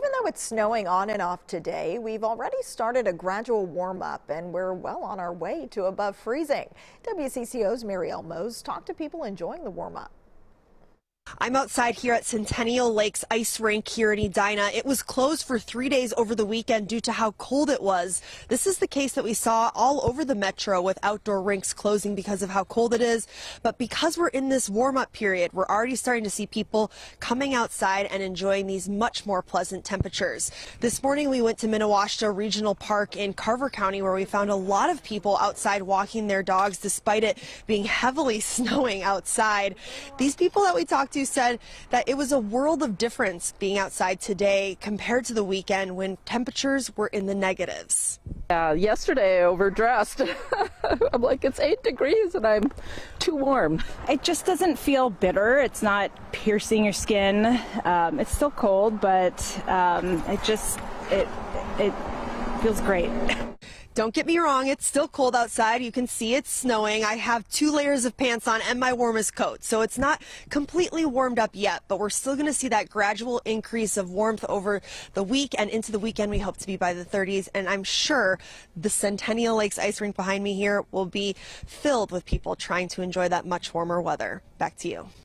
Even though it's snowing on and off today, we've already started a gradual warm up and we're well on our way to above freezing. WCCO's Marielle Mohs talked to people enjoying the warm up. I'm outside here at Centennial Lakes Ice Rink here in Edina. It was closed for three days over the weekend due to how cold it was. This is the case that we saw all over the metro with outdoor rinks closing because of how cold it is. But because we're in this warm up period, we're already starting to see people coming outside and enjoying these much more pleasant temperatures. This morning we went to Minnewashta Regional Park in Carver County where we found a lot of people outside walking their dogs despite it being heavily snowing outside. These people that we talked to said that it was a world of difference being outside today compared to the weekend when temperatures were in the negatives. Uh, yesterday I overdressed. I'm like, it's eight degrees and I'm too warm. It just doesn't feel bitter. It's not piercing your skin. Um, it's still cold, but um, it just, it, it feels great. Don't get me wrong, it's still cold outside. You can see it's snowing. I have two layers of pants on and my warmest coat. So it's not completely warmed up yet, but we're still going to see that gradual increase of warmth over the week and into the weekend. We hope to be by the 30s. And I'm sure the Centennial Lakes ice rink behind me here will be filled with people trying to enjoy that much warmer weather. Back to you.